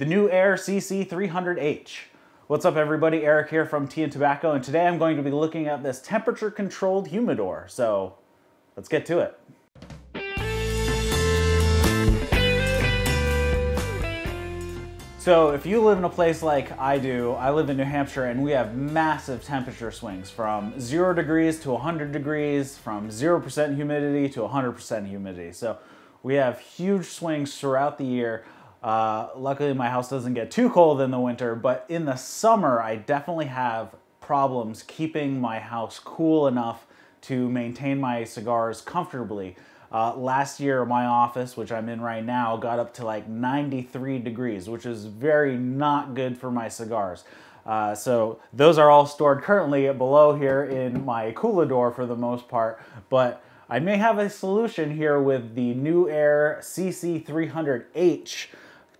the Newair CC300H. What's up everybody, Eric here from Tea and Tobacco, and today I'm going to be looking at this temperature controlled humidor. So let's get to it. So if you live in a place like I do, I live in New Hampshire and we have massive temperature swings from zero degrees to 100 degrees, from 0% humidity to 100% humidity. So we have huge swings throughout the year. Uh, luckily my house doesn't get too cold in the winter, but in the summer I definitely have problems keeping my house cool enough to maintain my cigars comfortably. Uh, last year, my office, which I'm in right now, got up to like 93 degrees, which is very not good for my cigars. Uh, so those are all stored currently below here in my coolador for the most part, but I may have a solution here with the Newair CC300H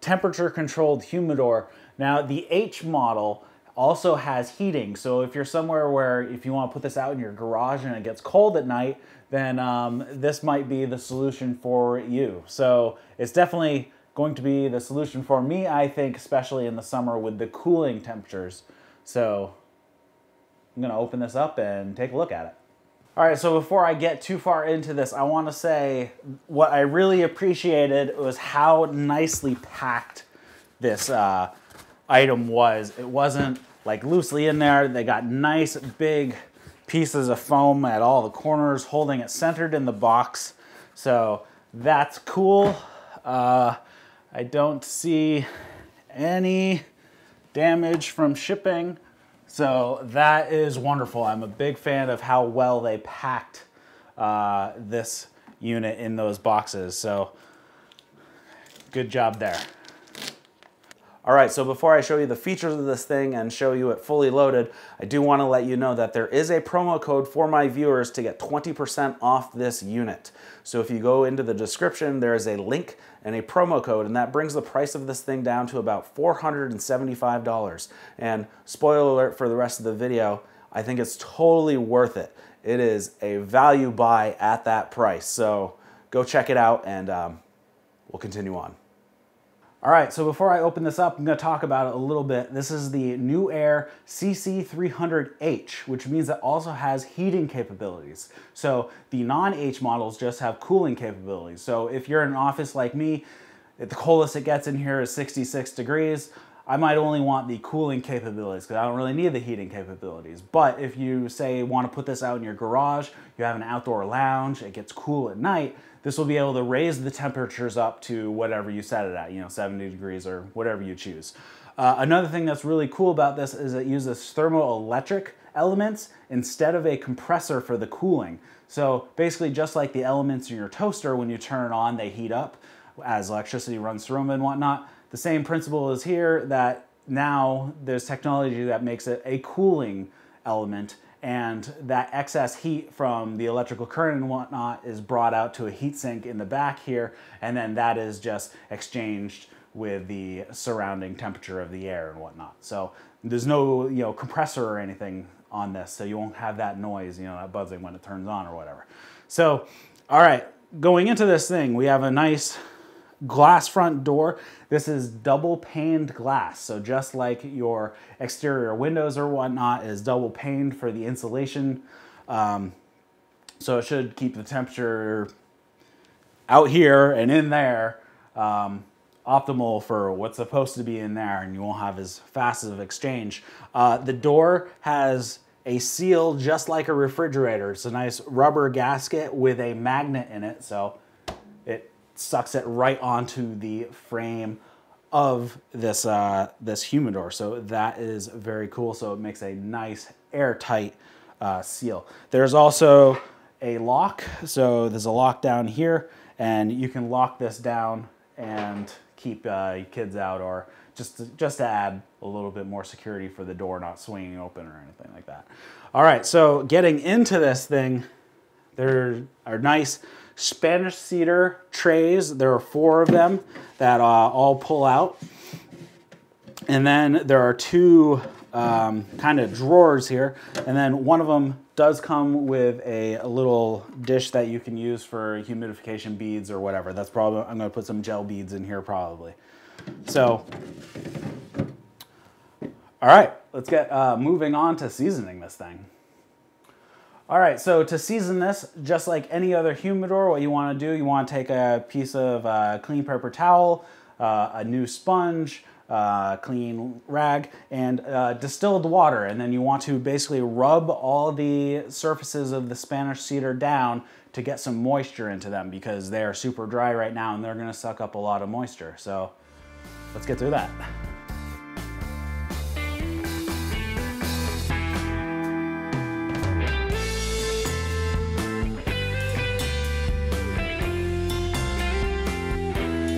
temperature controlled humidor. Now the H model also has heating. So if you're somewhere where if you want to put this out in your garage and it gets cold at night, then um, this might be the solution for you. So it's definitely going to be the solution for me, I think, especially in the summer with the cooling temperatures. So I'm gonna open this up and take a look at it. All right, so before I get too far into this, I wanna say what I really appreciated was how nicely packed this uh, item was. It wasn't like loosely in there. They got nice big pieces of foam at all the corners, holding it centered in the box. So that's cool. Uh, I don't see any damage from shipping. So that is wonderful. I'm a big fan of how well they packed uh, this unit in those boxes. So good job there. All right, so before I show you the features of this thing and show you it fully loaded, I do wanna let you know that there is a promo code for my viewers to get 20% off this unit. So if you go into the description, there is a link and a promo code, and that brings the price of this thing down to about $475. And spoiler alert for the rest of the video, I think it's totally worth it. It is a value buy at that price. So go check it out and um, we'll continue on. All right, so before I open this up, I'm gonna talk about it a little bit. This is the Newair CC300H, which means it also has heating capabilities. So the non-H models just have cooling capabilities. So if you're in an office like me, the coldest it gets in here is 66 degrees. I might only want the cooling capabilities because I don't really need the heating capabilities. But if you say want to put this out in your garage, you have an outdoor lounge, it gets cool at night, this will be able to raise the temperatures up to whatever you set it at, you know, 70 degrees or whatever you choose. Uh, another thing that's really cool about this is it uses thermoelectric elements instead of a compressor for the cooling. So basically just like the elements in your toaster, when you turn it on, they heat up as electricity runs through them and whatnot. The same principle is here that now there's technology that makes it a cooling element and that excess heat from the electrical current and whatnot is brought out to a heat sink in the back here, and then that is just exchanged with the surrounding temperature of the air and whatnot. So there's no you know compressor or anything on this, so you won't have that noise, you know, that buzzing when it turns on or whatever. So, all right, going into this thing, we have a nice glass front door. This is double paned glass. So just like your exterior windows or whatnot is double paned for the insulation. Um, so it should keep the temperature out here and in there um, optimal for what's supposed to be in there and you won't have as fast of exchange. Uh, the door has a seal just like a refrigerator. It's a nice rubber gasket with a magnet in it. So sucks it right onto the frame of this uh, this humidor. So that is very cool. So it makes a nice airtight uh, seal. There's also a lock. So there's a lock down here and you can lock this down and keep uh, kids out or just to, just to add a little bit more security for the door not swinging open or anything like that. All right, so getting into this thing, there are nice Spanish cedar trays. There are four of them that uh, all pull out. And then there are two um, kind of drawers here. And then one of them does come with a, a, little dish that you can use for humidification beads or whatever. That's probably, I'm gonna put some gel beads in here probably. So All right, let's get uh, moving on to seasoning this thing. All right, so to season this, just like any other humidor, what you want to do, you want to take a piece of uh, clean paper towel, uh, a new sponge, uh, clean rag, and uh, distilled water. And then you want to basically rub all the surfaces of the Spanish cedar down to get some moisture into them because they are super dry right now and they're gonna suck up a lot of moisture. So let's get through that.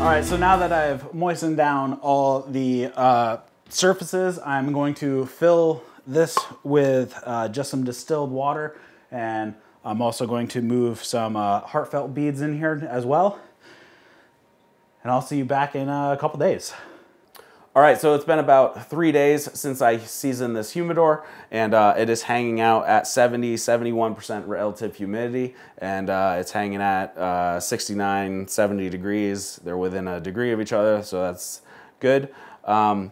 All right, so now that I've moistened down all the uh, surfaces, I'm going to fill this with uh, just some distilled water and I'm also going to move some uh, heartfelt beads in here as well. And I'll see you back in a couple days. All right, so it's been about three days since I seasoned this humidor, and uh, it is hanging out at 70, 71% relative humidity, and uh, it's hanging at uh, 69, 70 degrees. They're within a degree of each other, so that's good. Um,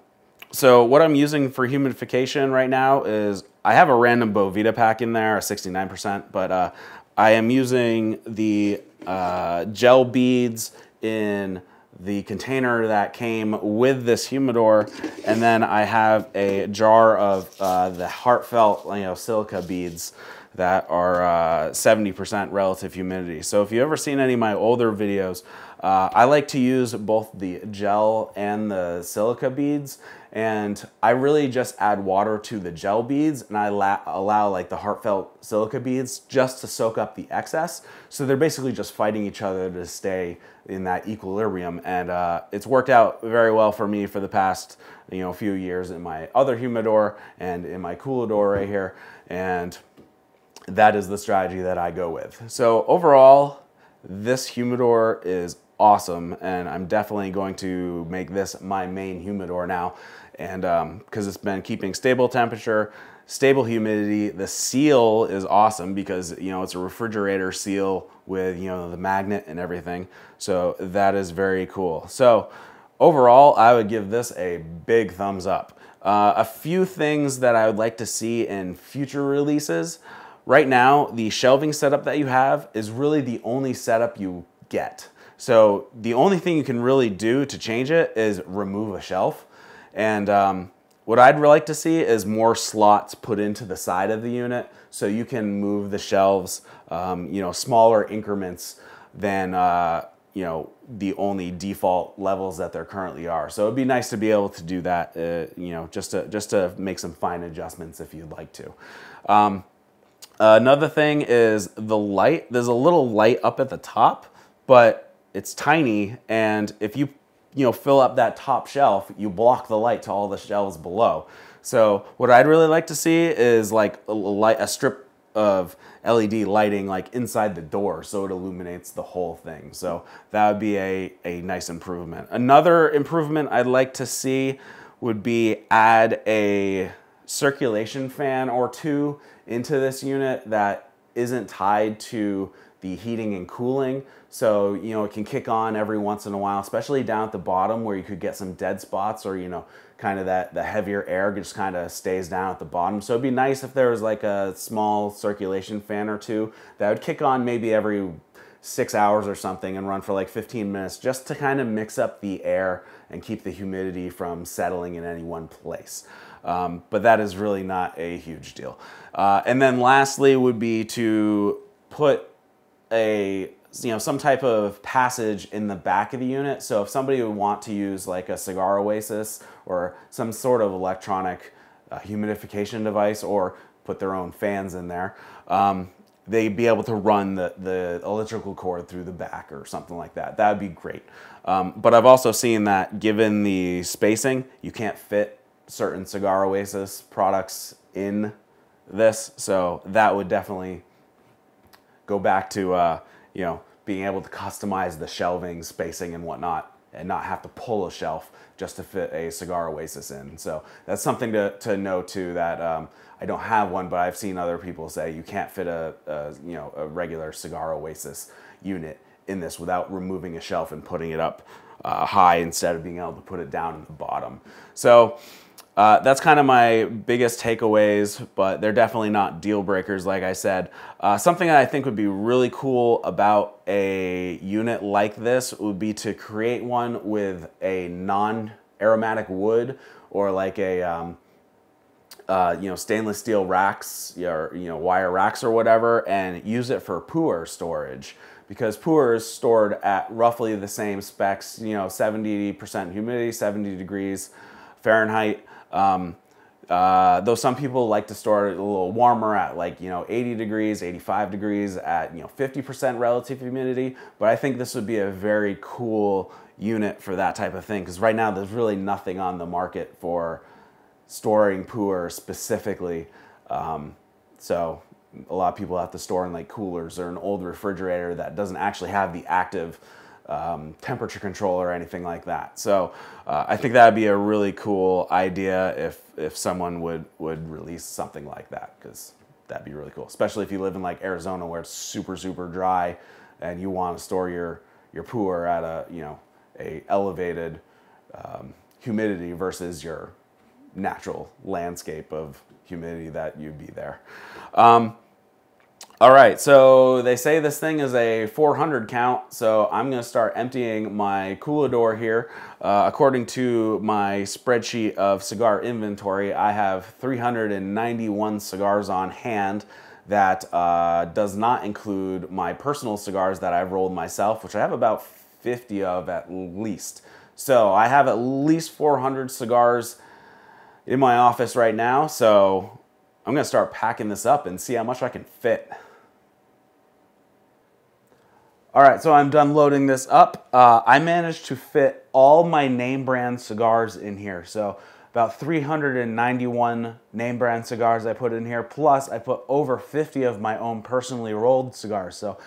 so what I'm using for humidification right now is I have a random Boveda pack in there, a 69%, but uh, I am using the uh, gel beads in the container that came with this humidor, and then I have a jar of uh, the heartfelt you know silica beads that are 70% uh, relative humidity. So if you've ever seen any of my older videos, uh, I like to use both the gel and the silica beads and I really just add water to the gel beads and I allow like the heartfelt silica beads just to soak up the excess. So they're basically just fighting each other to stay in that equilibrium and uh, it's worked out very well for me for the past you know few years in my other humidor and in my coolador right here and that is the strategy that I go with. So overall, this humidor is awesome and I'm definitely going to make this my main humidor now and because um, it's been keeping stable temperature, stable humidity. The seal is awesome because you know it's a refrigerator seal with you know the magnet and everything. So that is very cool. So overall, I would give this a big thumbs up. Uh, a few things that I would like to see in future releases. Right now, the shelving setup that you have is really the only setup you get. So the only thing you can really do to change it is remove a shelf. And um, what I'd like to see is more slots put into the side of the unit so you can move the shelves, um, you know, smaller increments than, uh, you know, the only default levels that there currently are. So it'd be nice to be able to do that, uh, you know, just to, just to make some fine adjustments if you'd like to. Um, another thing is the light. There's a little light up at the top, but it's tiny. And if you you know, fill up that top shelf, you block the light to all the shelves below. So what I'd really like to see is like a, light, a strip of LED lighting like inside the door so it illuminates the whole thing. So that would be a, a nice improvement. Another improvement I'd like to see would be add a circulation fan or two into this unit that isn't tied to the heating and cooling. So, you know, it can kick on every once in a while, especially down at the bottom where you could get some dead spots or, you know, kind of that the heavier air just kind of stays down at the bottom. So it'd be nice if there was like a small circulation fan or two that would kick on maybe every six hours or something and run for like 15 minutes just to kind of mix up the air and keep the humidity from settling in any one place. Um, but that is really not a huge deal. Uh, and then lastly would be to put a you know some type of passage in the back of the unit. So if somebody would want to use like a cigar oasis or some sort of electronic uh, humidification device or put their own fans in there, um, they'd be able to run the, the electrical cord through the back or something like that. That would be great. Um, but I've also seen that given the spacing, you can't fit certain Cigar Oasis products in this. So that would definitely go back to uh, you know being able to customize the shelving, spacing, and whatnot, and not have to pull a shelf just to fit a cigar oasis in. So that's something to, to know too. That um, I don't have one, but I've seen other people say you can't fit a, a you know a regular cigar oasis unit in this without removing a shelf and putting it up uh, high instead of being able to put it down in the bottom. So uh, that's kind of my biggest takeaways, but they're definitely not deal breakers, like I said. Uh, something that I think would be really cool about a unit like this would be to create one with a non aromatic wood or like a um, uh, you know stainless steel racks or you know wire racks or whatever, and use it for puer storage because puer is stored at roughly the same specs, you know, 70% humidity, 70 degrees Fahrenheit. Um, uh, though some people like to store it a little warmer at like, you know, 80 degrees, 85 degrees at, you know, 50% relative humidity. But I think this would be a very cool unit for that type of thing because right now there's really nothing on the market for storing puer specifically. Um, so a lot of people have to store in like coolers or an old refrigerator that doesn't actually have the active um, temperature control or anything like that. So uh, I think that would be a really cool idea if if someone would would release something like that because that'd be really cool. Especially if you live in like Arizona where it's super super dry and you want to store your your puer at a you know a elevated um, humidity versus your natural landscape of humidity that you'd be there. Um, all right, so they say this thing is a 400 count, so I'm gonna start emptying my Coolador here. Uh, according to my spreadsheet of cigar inventory, I have 391 cigars on hand. That uh, does not include my personal cigars that I've rolled myself, which I have about 50 of at least. So I have at least 400 cigars in my office right now, so I'm gonna start packing this up and see how much I can fit. All right, so I'm done loading this up. Uh, I managed to fit all my name brand cigars in here. So about 391 name brand cigars I put in here. Plus I put over 50 of my own personally rolled cigars. So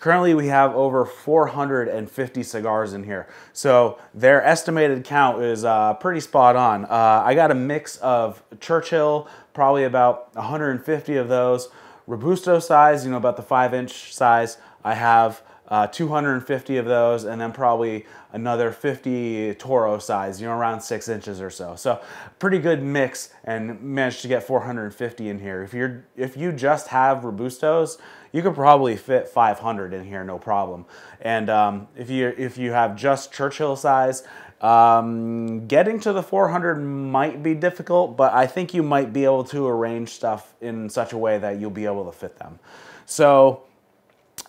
currently we have over 450 cigars in here. So their estimated count is uh, pretty spot on. Uh, I got a mix of Churchill, probably about 150 of those. Robusto size, you know, about the five inch size. I have uh, 250 of those, and then probably another 50 Toro size, you know, around six inches or so. So pretty good mix, and managed to get 450 in here. If you're if you just have Robustos, you could probably fit 500 in here, no problem. And um, if you if you have just Churchill size, um, getting to the 400 might be difficult, but I think you might be able to arrange stuff in such a way that you'll be able to fit them. So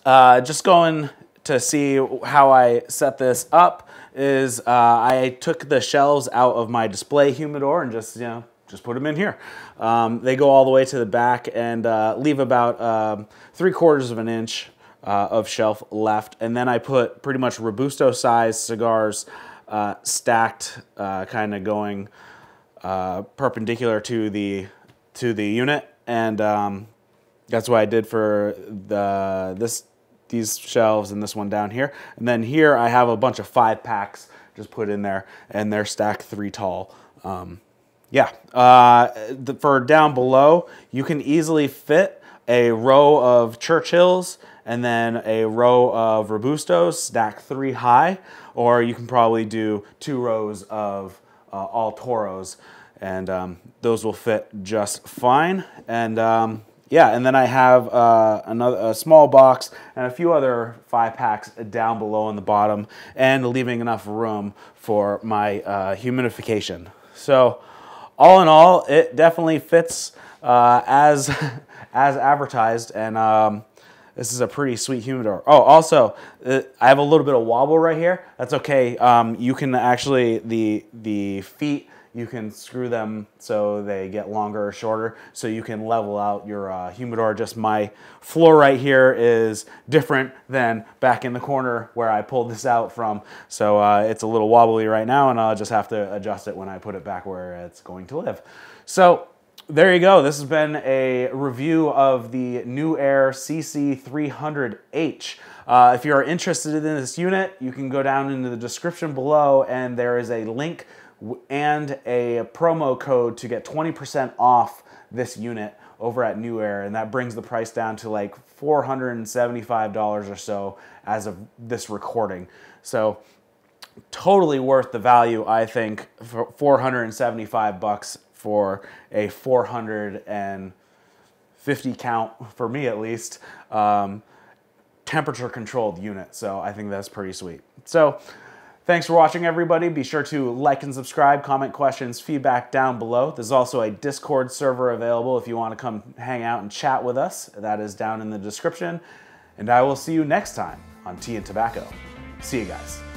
uh, just going to see how I set this up is uh, I took the shelves out of my display humidor and just, you know, just put them in here. Um, they go all the way to the back and uh, leave about um, three quarters of an inch uh, of shelf left. And then I put pretty much Robusto size cigars uh, stacked, uh, kind of going perpendicular to the to the unit. And um, that's what I did for the this these shelves and this one down here. And then here I have a bunch of five packs just put in there and they're stacked three tall. Um, yeah, uh, the, for down below, you can easily fit a row of Churchills and then a row of Robustos stacked three high, or you can probably do two rows of uh, all Toros and um, those will fit just fine. And um, yeah, and then I have uh, another a small box and a few other five packs down below in the bottom, and leaving enough room for my uh, humidification. So, all in all, it definitely fits uh, as as advertised, and um, this is a pretty sweet humidor. Oh, also, uh, I have a little bit of wobble right here. That's okay. Um, you can actually the the feet you can screw them so they get longer or shorter so you can level out your uh, humidor. Just my floor right here is different than back in the corner where I pulled this out from. So uh, it's a little wobbly right now and I'll just have to adjust it when I put it back where it's going to live. So there you go. This has been a review of the Newair CC300H. Uh, if you are interested in this unit, you can go down into the description below and there is a link and a promo code to get 20% off this unit over at Newair, and that brings the price down to like $475 or so as of this recording. So totally worth the value, I think, for 475 bucks for a 450 count, for me at least, um, temperature controlled unit. So I think that's pretty sweet. So thanks for watching, everybody. Be sure to like and subscribe, comment questions, feedback down below. There's also a Discord server available if you want to come hang out and chat with us. That is down in the description. And I will see you next time on Tea and Tobacco. See you guys.